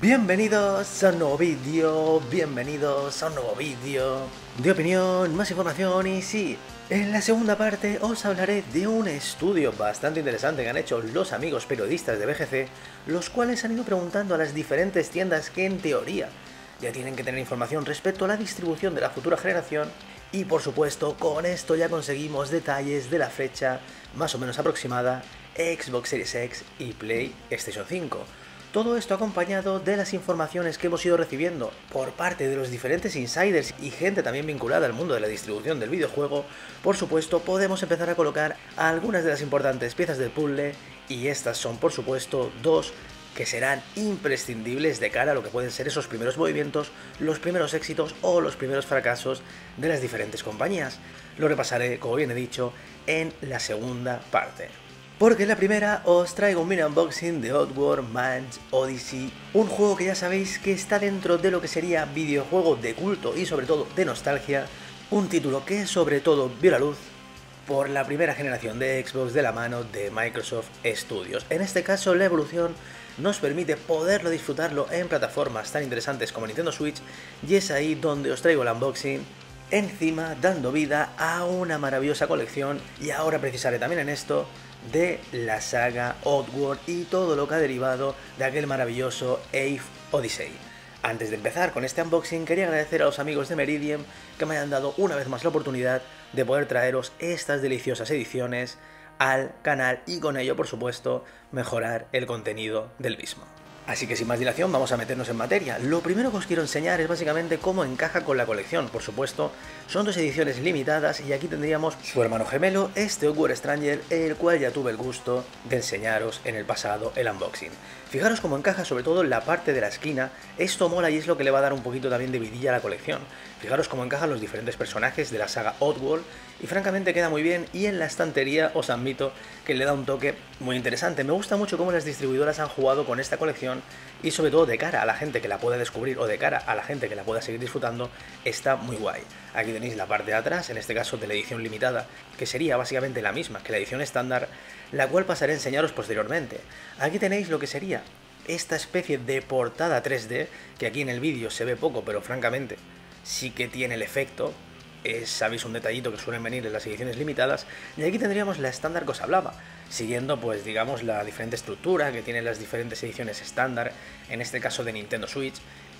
Bienvenidos a un nuevo vídeo, bienvenidos a un nuevo vídeo de opinión, más información y sí, en la segunda parte os hablaré de un estudio bastante interesante que han hecho los amigos periodistas de BGC, los cuales han ido preguntando a las diferentes tiendas que en teoría ya tienen que tener información respecto a la distribución de la futura generación y por supuesto con esto ya conseguimos detalles de la fecha más o menos aproximada Xbox Series X y PlayStation 5 todo esto acompañado de las informaciones que hemos ido recibiendo por parte de los diferentes insiders y gente también vinculada al mundo de la distribución del videojuego, por supuesto podemos empezar a colocar algunas de las importantes piezas del puzzle y estas son por supuesto dos que serán imprescindibles de cara a lo que pueden ser esos primeros movimientos, los primeros éxitos o los primeros fracasos de las diferentes compañías. Lo repasaré, como bien he dicho, en la segunda parte. Porque en la primera os traigo un mini unboxing de Oddworld Man's Odyssey, un juego que ya sabéis que está dentro de lo que sería videojuego de culto y sobre todo de nostalgia, un título que sobre todo vio la luz por la primera generación de Xbox de la mano de Microsoft Studios. En este caso la evolución nos permite poderlo disfrutarlo en plataformas tan interesantes como Nintendo Switch y es ahí donde os traigo el unboxing encima dando vida a una maravillosa colección. Y ahora precisaré también en esto de la saga Oddworld y todo lo que ha derivado de aquel maravilloso Ave Odyssey. Antes de empezar con este unboxing quería agradecer a los amigos de Meridian que me hayan dado una vez más la oportunidad de poder traeros estas deliciosas ediciones al canal y con ello por supuesto mejorar el contenido del mismo. Así que sin más dilación vamos a meternos en materia. Lo primero que os quiero enseñar es básicamente cómo encaja con la colección. Por supuesto, son dos ediciones limitadas y aquí tendríamos su hermano gemelo, este Awkward Stranger, el cual ya tuve el gusto de enseñaros en el pasado el unboxing. Fijaros cómo encaja sobre todo en la parte de la esquina, esto mola y es lo que le va a dar un poquito también de vidilla a la colección. Fijaros cómo encajan los diferentes personajes de la saga Oddworld y francamente queda muy bien y en la estantería os admito que le da un toque muy interesante. Me gusta mucho cómo las distribuidoras han jugado con esta colección y sobre todo de cara a la gente que la pueda descubrir o de cara a la gente que la pueda seguir disfrutando, está muy guay. Aquí tenéis la parte de atrás, en este caso de la edición limitada, que sería básicamente la misma que la edición estándar, la cual pasaré a enseñaros posteriormente. Aquí tenéis lo que sería esta especie de portada 3D, que aquí en el vídeo se ve poco, pero francamente sí que tiene el efecto, es, sabéis, un detallito que suelen venir en las ediciones limitadas, y aquí tendríamos la estándar que os hablaba, siguiendo pues digamos la diferente estructura que tienen las diferentes ediciones estándar, en este caso de Nintendo Switch,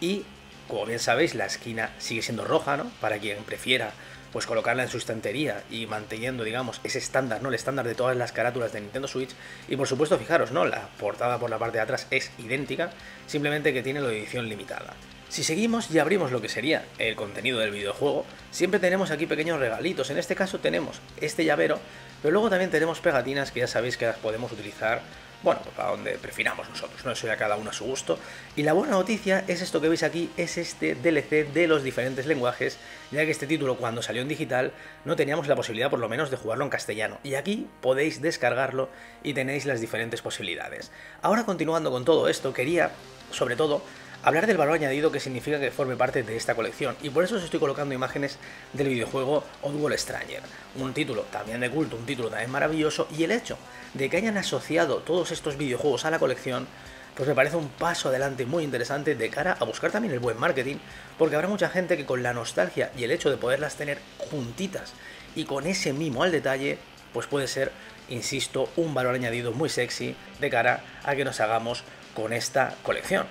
y como bien sabéis la esquina sigue siendo roja, ¿no? Para quien prefiera pues colocarla en su estantería y manteniendo, digamos, ese estándar, ¿no? El estándar de todas las carátulas de Nintendo Switch. Y por supuesto, fijaros, ¿no? La portada por la parte de atrás es idéntica, simplemente que tiene la edición limitada. Si seguimos y abrimos lo que sería el contenido del videojuego, siempre tenemos aquí pequeños regalitos. En este caso tenemos este llavero, pero luego también tenemos pegatinas que ya sabéis que las podemos utilizar, bueno, pues para donde prefiramos nosotros, ¿no? Eso ya cada uno a su gusto. Y la buena noticia es esto que veis aquí, es este DLC de los diferentes lenguajes, ya que este título cuando salió en digital no teníamos la posibilidad por lo menos de jugarlo en castellano. Y aquí podéis descargarlo y tenéis las diferentes posibilidades. Ahora continuando con todo esto, quería, sobre todo, hablar del valor añadido que significa que forme parte de esta colección, y por eso os estoy colocando imágenes del videojuego Oddworld Stranger, un título también de culto, un título también maravilloso, y el hecho de que hayan asociado todos estos videojuegos a la colección, pues me parece un paso adelante muy interesante de cara a buscar también el buen marketing, porque habrá mucha gente que con la nostalgia y el hecho de poderlas tener juntitas y con ese mimo al detalle, pues puede ser, insisto, un valor añadido muy sexy de cara a que nos hagamos con esta colección.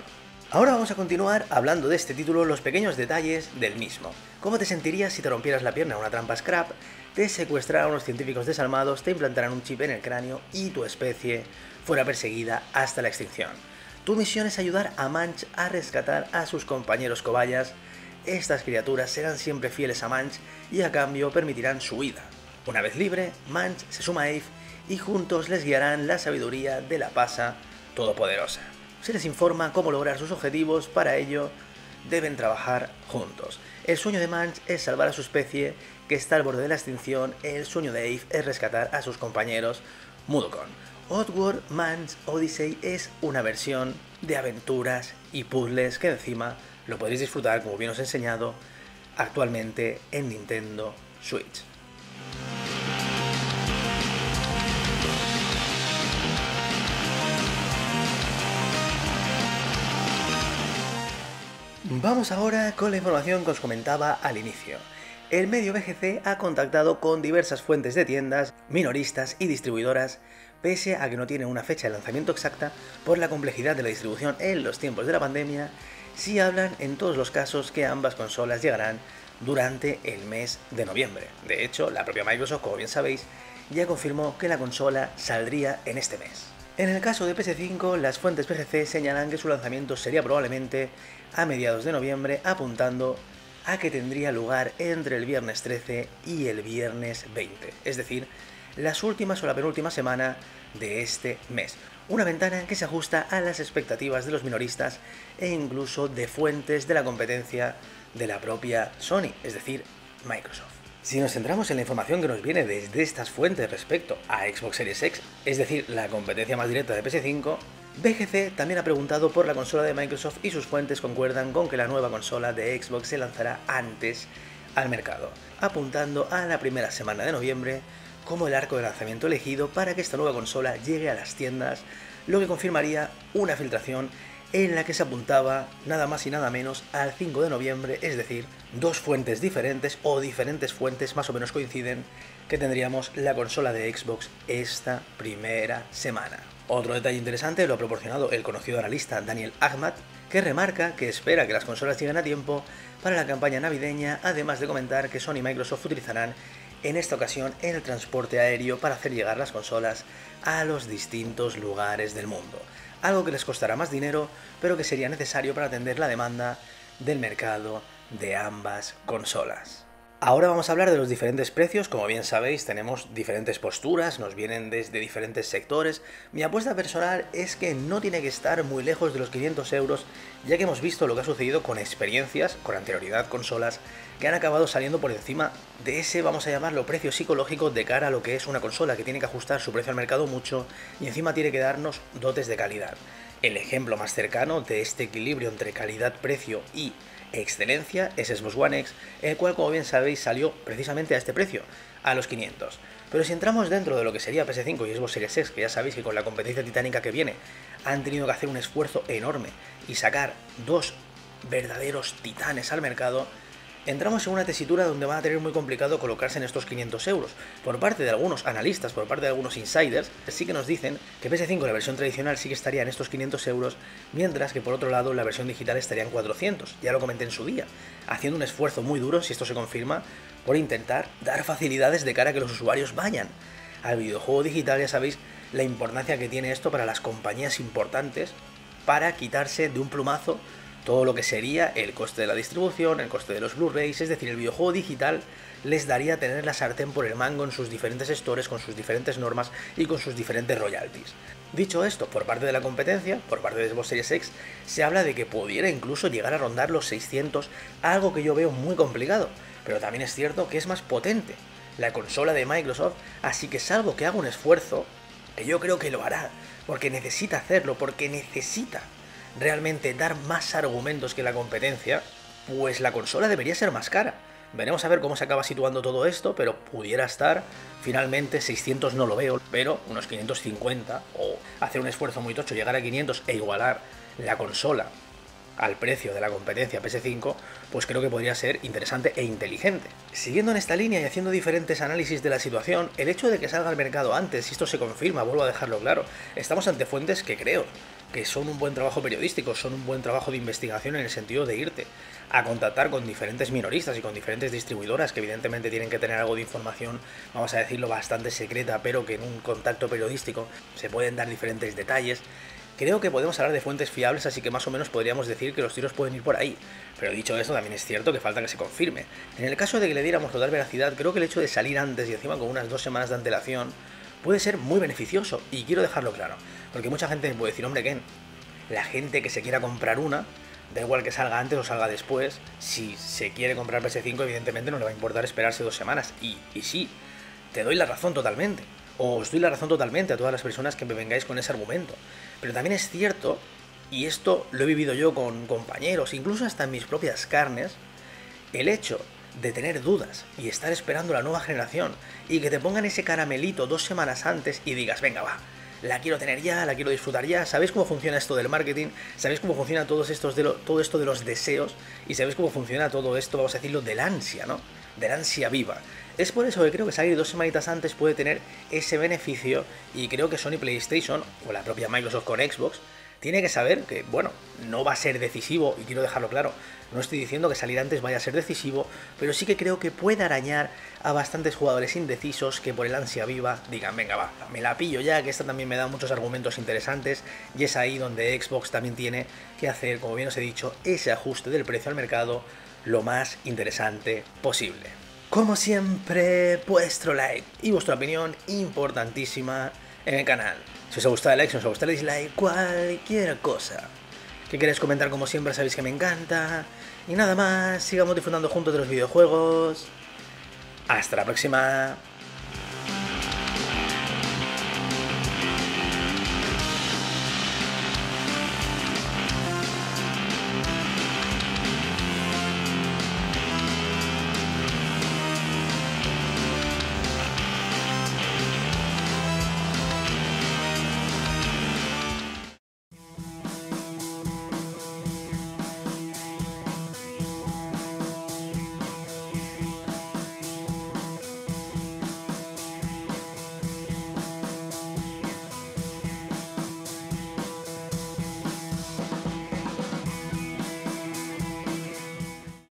Ahora vamos a continuar hablando de este título, los pequeños detalles del mismo. ¿Cómo te sentirías si te rompieras la pierna en una trampa scrap, te secuestraran unos científicos desalmados, te implantaran un chip en el cráneo y tu especie fuera perseguida hasta la extinción? Tu misión es ayudar a Manch a rescatar a sus compañeros cobayas. Estas criaturas serán siempre fieles a Manch y a cambio permitirán su huida. Una vez libre, Manch se suma a Eve y juntos les guiarán la sabiduría de la pasa todopoderosa se les informa cómo lograr sus objetivos, para ello deben trabajar juntos. El sueño de Manch es salvar a su especie, que está al borde de la extinción, el sueño de Eve es rescatar a sus compañeros Mudokon. Oddworld Man's Odyssey es una versión de aventuras y puzzles que encima lo podéis disfrutar, como bien os he enseñado, actualmente en Nintendo Switch. Vamos ahora con la información que os comentaba al inicio. El medio BGC ha contactado con diversas fuentes de tiendas, minoristas y distribuidoras, pese a que no tienen una fecha de lanzamiento exacta por la complejidad de la distribución en los tiempos de la pandemia, sí hablan en todos los casos que ambas consolas llegarán durante el mes de noviembre. De hecho, la propia Microsoft, como bien sabéis, ya confirmó que la consola saldría en este mes. En el caso de PS5, las fuentes PGC señalan que su lanzamiento sería probablemente a mediados de noviembre, apuntando a que tendría lugar entre el viernes 13 y el viernes 20, es decir, las últimas o la penúltima semana de este mes. Una ventana que se ajusta a las expectativas de los minoristas e incluso de fuentes de la competencia de la propia Sony, es decir, Microsoft. Si nos centramos en la información que nos viene desde estas fuentes respecto a Xbox Series X, es decir, la competencia más directa de PS5, BGC también ha preguntado por la consola de Microsoft y sus fuentes concuerdan con que la nueva consola de Xbox se lanzará antes al mercado, apuntando a la primera semana de noviembre como el arco de lanzamiento elegido para que esta nueva consola llegue a las tiendas, lo que confirmaría una filtración en la que se apuntaba nada más y nada menos al 5 de noviembre, es decir, dos fuentes diferentes o diferentes fuentes más o menos coinciden que tendríamos la consola de Xbox esta primera semana. Otro detalle interesante lo ha proporcionado el conocido analista Daniel Ahmad, que remarca que espera que las consolas lleguen a tiempo para la campaña navideña, además de comentar que Sony y Microsoft utilizarán en esta ocasión el transporte aéreo para hacer llegar las consolas a los distintos lugares del mundo algo que les costará más dinero, pero que sería necesario para atender la demanda del mercado de ambas consolas. Ahora vamos a hablar de los diferentes precios, como bien sabéis tenemos diferentes posturas, nos vienen desde diferentes sectores. Mi apuesta personal es que no tiene que estar muy lejos de los 500 euros, ya que hemos visto lo que ha sucedido con experiencias, con anterioridad consolas, que han acabado saliendo por encima de ese, vamos a llamarlo, precio psicológico de cara a lo que es una consola, que tiene que ajustar su precio al mercado mucho y encima tiene que darnos dotes de calidad. El ejemplo más cercano de este equilibrio entre calidad-precio y excelencia es Xbox One X, el cual como bien sabéis salió precisamente a este precio, a los 500. Pero si entramos dentro de lo que sería PS5 y Xbox Series X, que ya sabéis que con la competencia titánica que viene han tenido que hacer un esfuerzo enorme y sacar dos verdaderos titanes al mercado, entramos en una tesitura donde va a tener muy complicado colocarse en estos 500 euros. Por parte de algunos analistas, por parte de algunos insiders, sí que nos dicen que PS5, la versión tradicional, sí que estaría en estos 500 euros, mientras que por otro lado la versión digital estaría en 400. Ya lo comenté en su día, haciendo un esfuerzo muy duro, si esto se confirma, por intentar dar facilidades de cara a que los usuarios vayan al videojuego digital. Ya sabéis la importancia que tiene esto para las compañías importantes para quitarse de un plumazo todo lo que sería el coste de la distribución, el coste de los Blu-rays, es decir, el videojuego digital les daría tener la sartén por el mango en sus diferentes stores, con sus diferentes normas y con sus diferentes royalties. Dicho esto, por parte de la competencia, por parte de Xbox Series X, se habla de que pudiera incluso llegar a rondar los 600, algo que yo veo muy complicado, pero también es cierto que es más potente la consola de Microsoft, así que salvo que haga un esfuerzo, que yo creo que lo hará, porque necesita hacerlo, porque necesita realmente dar más argumentos que la competencia, pues la consola debería ser más cara. Veremos a ver cómo se acaba situando todo esto, pero pudiera estar finalmente 600 no lo veo, pero unos 550 o hacer un esfuerzo muy tocho, llegar a 500 e igualar la consola al precio de la competencia PS5, pues creo que podría ser interesante e inteligente. Siguiendo en esta línea y haciendo diferentes análisis de la situación, el hecho de que salga al mercado antes, si esto se confirma, vuelvo a dejarlo claro, estamos ante fuentes que creo que son un buen trabajo periodístico, son un buen trabajo de investigación en el sentido de irte a contactar con diferentes minoristas y con diferentes distribuidoras que evidentemente tienen que tener algo de información, vamos a decirlo, bastante secreta, pero que en un contacto periodístico se pueden dar diferentes detalles. Creo que podemos hablar de fuentes fiables, así que más o menos podríamos decir que los tiros pueden ir por ahí. Pero dicho esto, también es cierto que falta que se confirme. En el caso de que le diéramos total veracidad, creo que el hecho de salir antes y encima con unas dos semanas de antelación puede ser muy beneficioso, y quiero dejarlo claro. Porque mucha gente puede decir, hombre, Ken, la gente que se quiera comprar una, da igual que salga antes o salga después, si se quiere comprar PS5, evidentemente no le va a importar esperarse dos semanas. Y, y sí, te doy la razón totalmente. O os doy la razón totalmente a todas las personas que me vengáis con ese argumento. Pero también es cierto, y esto lo he vivido yo con compañeros, incluso hasta en mis propias carnes, el hecho de tener dudas y estar esperando la nueva generación y que te pongan ese caramelito dos semanas antes y digas, venga, va, la quiero tener ya, la quiero disfrutar ya. ¿Sabéis cómo funciona esto del marketing? ¿Sabéis cómo funciona todos estos de todo esto de los deseos? ¿Y sabéis cómo funciona todo esto, vamos a decirlo, del ansia, ¿no? Del ansia viva. Es por eso que creo que salir dos semanitas antes puede tener ese beneficio y creo que Sony PlayStation o la propia Microsoft con Xbox tiene que saber que, bueno, no va a ser decisivo, y quiero dejarlo claro, no estoy diciendo que salir antes vaya a ser decisivo, pero sí que creo que puede arañar a bastantes jugadores indecisos que por el ansia viva digan, venga, va, me la pillo ya, que esta también me da muchos argumentos interesantes, y es ahí donde Xbox también tiene que hacer, como bien os he dicho, ese ajuste del precio al mercado lo más interesante posible. Como siempre, vuestro like y vuestra opinión importantísima en el canal. Si os ha gustado el like, si os ha gustado dislike, cualquier cosa que queréis comentar como siempre sabéis que me encanta. Y nada más, sigamos disfrutando juntos de los videojuegos. Hasta la próxima.